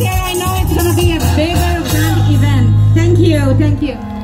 year I know it's gonna be a bigger grand event. Thank you, thank you.